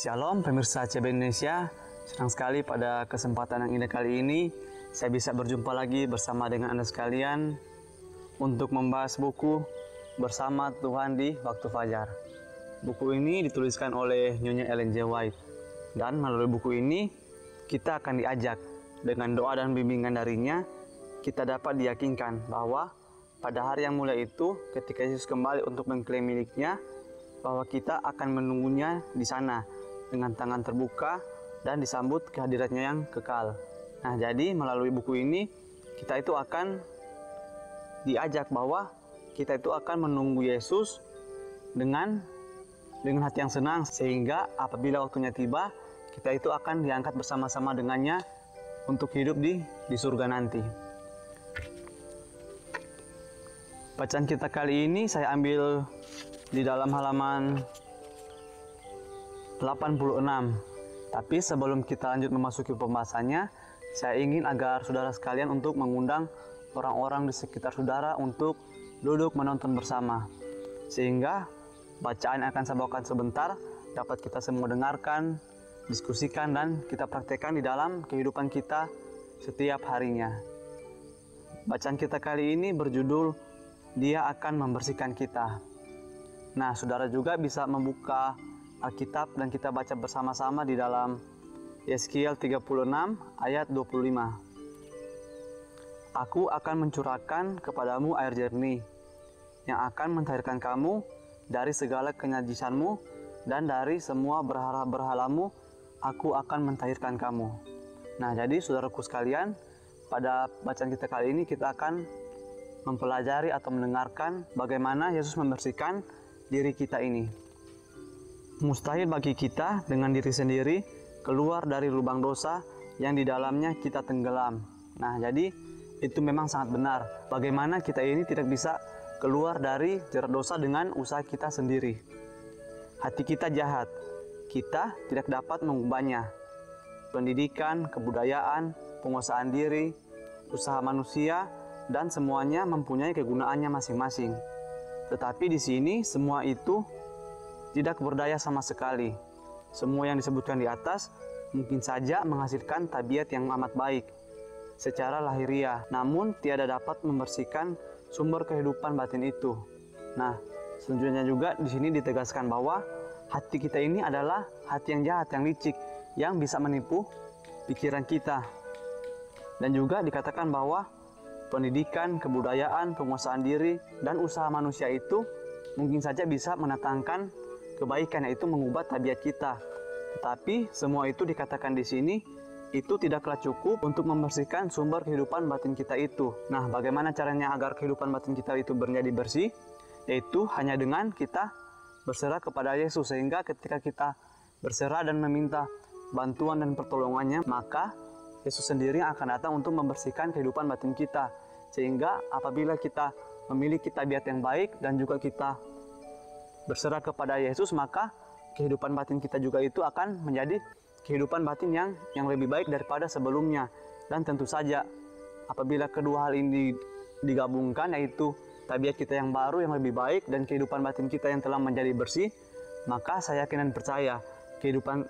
Shalom pemirsa CB Indonesia, senang sekali pada kesempatan yang indah kali ini saya bisa berjumpa lagi bersama dengan Anda sekalian untuk membahas buku Bersama Tuhan di Waktu Fajar. Buku ini dituliskan oleh Nyonya Ellen G. White dan melalui buku ini kita akan diajak dengan doa dan bimbingan darinya kita dapat diyakinkan bahwa pada hari yang mulia itu ketika Yesus kembali untuk mengklaim miliknya bahwa kita akan menunggunya di sana dengan tangan terbuka dan disambut kehadirannya yang kekal. Nah, jadi melalui buku ini kita itu akan diajak bahwa kita itu akan menunggu Yesus dengan dengan hati yang senang sehingga apabila waktunya tiba kita itu akan diangkat bersama-sama dengannya untuk hidup di di surga nanti. Bacaan kita kali ini saya ambil di dalam halaman 86. Tapi sebelum kita lanjut memasuki pembahasannya, saya ingin agar saudara sekalian untuk mengundang orang-orang di sekitar saudara untuk duduk menonton bersama. Sehingga bacaan yang akan saya bawakan sebentar dapat kita semua dengarkan, diskusikan dan kita praktekkan di dalam kehidupan kita setiap harinya. Bacaan kita kali ini berjudul dia akan membersihkan kita. Nah, saudara juga bisa membuka Alkitab dan kita baca bersama-sama di dalam Yeskiel 36 ayat 25. Aku akan mencurahkan kepadamu air jernih yang akan mentahirkan kamu dari segala kenyajisanmu dan dari semua berhala-berhalamu aku akan mentahirkan kamu. Nah, jadi saudaraku sekalian, pada bacaan kita kali ini kita akan mempelajari atau mendengarkan bagaimana Yesus membersihkan diri kita ini. Mustahil bagi kita dengan diri sendiri keluar dari lubang dosa yang di dalamnya kita tenggelam. Nah, jadi itu memang sangat benar. Bagaimana kita ini tidak bisa keluar dari jerat dosa dengan usaha kita sendiri. Hati kita jahat, kita tidak dapat mengubahnya. Pendidikan, kebudayaan, penguasaan diri, usaha manusia, dan semuanya mempunyai kegunaannya masing-masing. Tetapi di sini semua itu tidak berdaya sama sekali. Semua yang disebutkan di atas mungkin saja menghasilkan tabiat yang amat baik secara lahiriah, namun tiada dapat membersihkan sumber kehidupan batin itu. Nah, selanjutnya juga di sini ditegaskan bahwa hati kita ini adalah hati yang jahat, yang licik, yang bisa menipu pikiran kita. Dan juga dikatakan bahwa pendidikan, kebudayaan, penguasaan diri, dan usaha manusia itu mungkin saja bisa menatangkan kebaikan yaitu mengubah tabiat kita. Tetapi semua itu dikatakan di sini itu tidaklah cukup untuk membersihkan sumber kehidupan batin kita itu. Nah, bagaimana caranya agar kehidupan batin kita itu menjadi bersih? Yaitu hanya dengan kita berserah kepada Yesus sehingga ketika kita berserah dan meminta bantuan dan pertolongannya, maka Yesus sendiri akan datang untuk membersihkan kehidupan batin kita. Sehingga apabila kita memiliki tabiat yang baik dan juga kita berserah kepada Yesus, maka kehidupan batin kita juga itu akan menjadi kehidupan batin yang yang lebih baik daripada sebelumnya. Dan tentu saja apabila kedua hal ini digabungkan yaitu tabiat kita yang baru yang lebih baik dan kehidupan batin kita yang telah menjadi bersih, maka saya yakin dan percaya kehidupan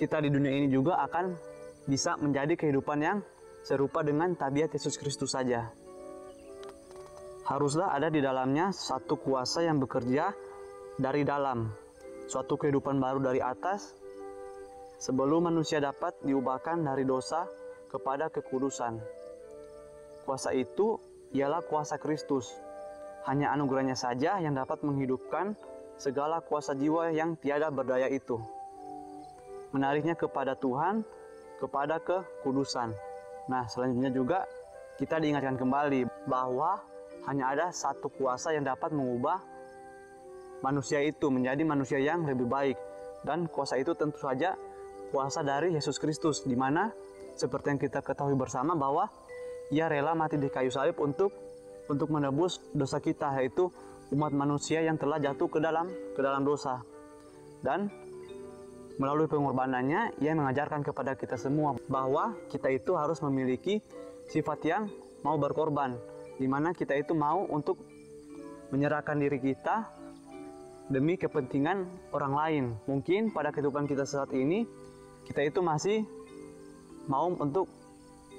kita di dunia ini juga akan bisa menjadi kehidupan yang serupa dengan tabiat Yesus Kristus saja. Haruslah ada di dalamnya satu kuasa yang bekerja dari dalam, suatu kehidupan baru dari atas, sebelum manusia dapat diubahkan dari dosa kepada kekudusan. Kuasa itu ialah kuasa Kristus. Hanya anugerahnya saja yang dapat menghidupkan segala kuasa jiwa yang tiada berdaya itu. Menariknya kepada Tuhan kepada kekudusan. Nah, selanjutnya juga kita diingatkan kembali bahwa hanya ada satu kuasa yang dapat mengubah manusia itu menjadi manusia yang lebih baik dan kuasa itu tentu saja kuasa dari Yesus Kristus di mana seperti yang kita ketahui bersama bahwa ia rela mati di kayu salib untuk untuk menebus dosa kita yaitu umat manusia yang telah jatuh ke dalam ke dalam dosa. Dan Melalui pengorbanannya, ia mengajarkan kepada kita semua bahwa kita itu harus memiliki sifat yang mau berkorban, di mana kita itu mau untuk menyerahkan diri kita demi kepentingan orang lain. Mungkin pada kehidupan kita saat ini, kita itu masih mau untuk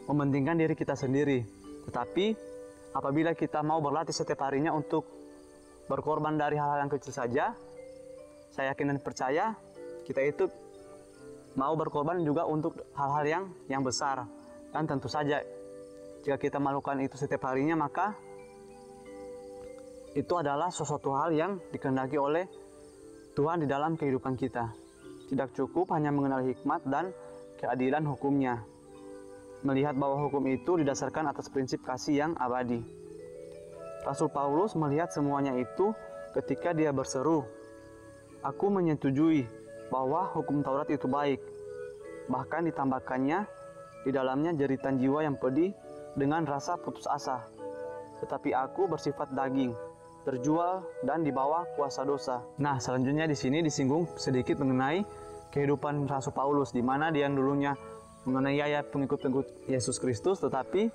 mementingkan diri kita sendiri. Tetapi apabila kita mau berlatih setiap harinya untuk berkorban dari hal-hal yang kecil saja, saya yakin dan percaya kita itu mau berkorban juga untuk hal-hal yang yang besar. Dan tentu saja jika kita melakukan itu setiap harinya maka itu adalah sesuatu hal yang dikehendaki oleh Tuhan di dalam kehidupan kita. Tidak cukup hanya mengenal hikmat dan keadilan hukumnya. Melihat bahwa hukum itu didasarkan atas prinsip kasih yang abadi. Rasul Paulus melihat semuanya itu ketika dia berseru, Aku menyetujui bahwa hukum Taurat itu baik. Bahkan ditambahkannya di dalamnya jeritan jiwa yang pedih dengan rasa putus asa. Tetapi aku bersifat daging, terjual dan dibawa kuasa dosa. Nah, selanjutnya di sini disinggung sedikit mengenai kehidupan Rasul Paulus di mana dia yang dulunya mengenai ayat pengikut-pengikut Yesus Kristus tetapi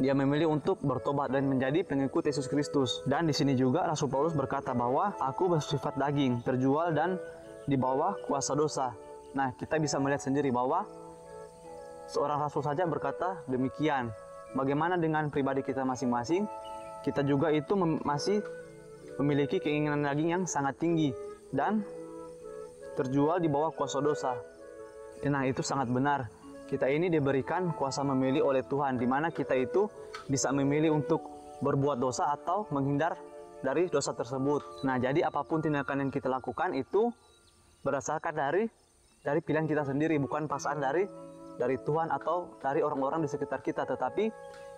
dia memilih untuk bertobat dan menjadi pengikut Yesus Kristus. Dan di sini juga Rasul Paulus berkata bahwa aku bersifat daging, terjual dan di bawah kuasa dosa. Nah, kita bisa melihat sendiri bahwa seorang rasul saja berkata demikian. Bagaimana dengan pribadi kita masing-masing? Kita juga itu mem masih memiliki keinginan daging yang sangat tinggi dan terjual di bawah kuasa dosa. Nah, itu sangat benar. Kita ini diberikan kuasa memilih oleh Tuhan, di mana kita itu bisa memilih untuk berbuat dosa atau menghindar dari dosa tersebut. Nah, jadi apa pun tindakan yang kita lakukan itu berdasarkan dari dari pilihan kita sendiri, bukan paksaan dari dari Tuhan atau dari orang-orang di sekitar kita, tetapi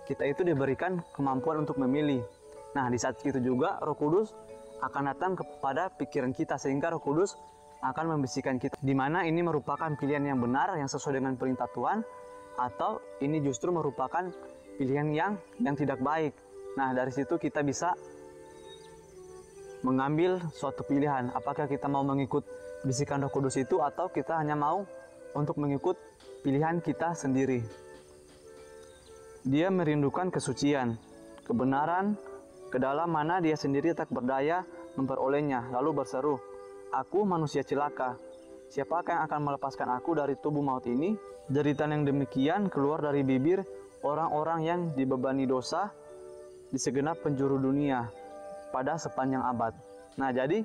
kita itu diberikan kemampuan untuk memilih. Nah, di saat itu juga Roh Kudus akan datang kepada pikiran kita sehingga Roh Kudus akan membisikkan kita di mana ini merupakan pilihan yang benar yang sesuai dengan perintah Tuhan atau ini justru merupakan pilihan yang yang tidak baik. Nah, dari situ kita bisa mengambil suatu pilihan apakah kita mau mengikut bisikan Roh Kudus itu atau kita hanya mau untuk mengikut pilihan kita sendiri. Dia merindukan kesucian, kebenaran, ke dalam mana dia sendiri tak berdaya memperolehnya, lalu berseru, Aku manusia celaka, siapakah yang akan melepaskan aku dari tubuh maut ini? Jeritan yang demikian keluar dari bibir orang-orang yang dibebani dosa di segenap penjuru dunia pada sepanjang abad. Nah, jadi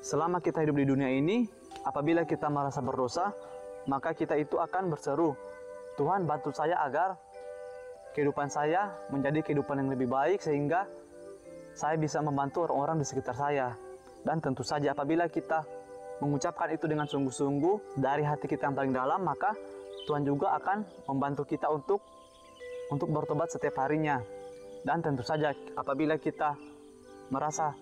selama kita hidup di dunia ini, apabila kita merasa berdosa, maka kita itu akan berseru, Tuhan bantu saya agar kehidupan saya menjadi kehidupan yang lebih baik sehingga saya bisa membantu orang-orang di sekitar saya. Dan tentu saja apabila kita mengucapkan itu dengan sungguh-sungguh dari hati kita yang paling dalam, maka Tuhan juga akan membantu kita untuk untuk bertobat setiap harinya. Dan tentu saja apabila kita merasa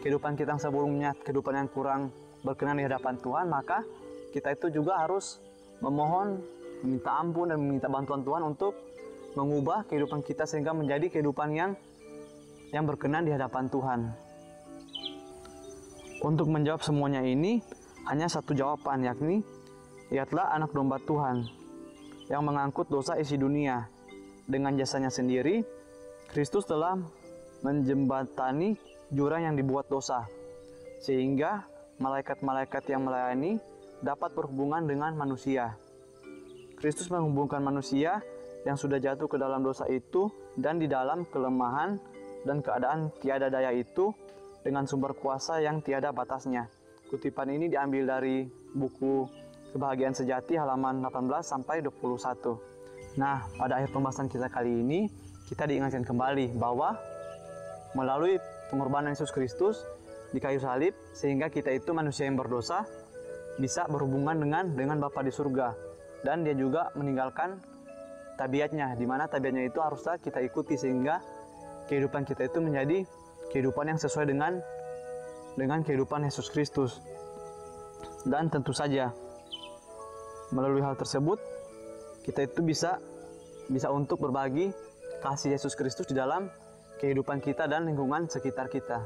kehidupan kita yang sebelumnya, kehidupan yang kurang berkenan di hadapan Tuhan, maka kita itu juga harus memohon meminta ampun dan meminta bantuan Tuhan untuk mengubah kehidupan kita sehingga menjadi kehidupan yang yang berkenan di hadapan Tuhan. Untuk menjawab semuanya ini hanya satu jawaban yakni lihatlah anak domba Tuhan yang mengangkut dosa isi dunia. Dengan jasanya sendiri, Kristus telah menjembatani jurang yang dibuat dosa, sehingga malaikat-malaikat yang melayani dapat berhubungan dengan manusia. Kristus menghubungkan manusia yang sudah jatuh ke dalam dosa itu dan di dalam kelemahan dan keadaan tiada daya itu dengan sumber kuasa yang tiada batasnya. Kutipan ini diambil dari buku Kebahagiaan Sejati halaman 18 sampai 21. Nah, pada akhir pembahasan kita kali ini, kita diingatkan kembali bahwa melalui pengorbanan Yesus Kristus di kayu salib sehingga kita itu manusia yang berdosa bisa berhubungan dengan dengan Bapa di surga dan dia juga meninggalkan tabiatnya di mana tabiatnya itu haruslah kita ikuti sehingga kehidupan kita itu menjadi kehidupan yang sesuai dengan dengan kehidupan Yesus Kristus dan tentu saja melalui hal tersebut kita itu bisa bisa untuk berbagi kasih Yesus Kristus di dalam kehidupan kita dan lingkungan sekitar kita.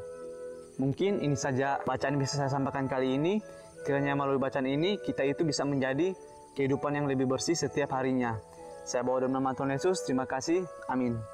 Mungkin ini saja bacaan yang bisa saya sampaikan kali ini. Kiranya melalui bacaan ini kita itu bisa menjadi kehidupan yang lebih bersih setiap harinya. Saya bawa dalam nama Tuhan Yesus, terima kasih, amin.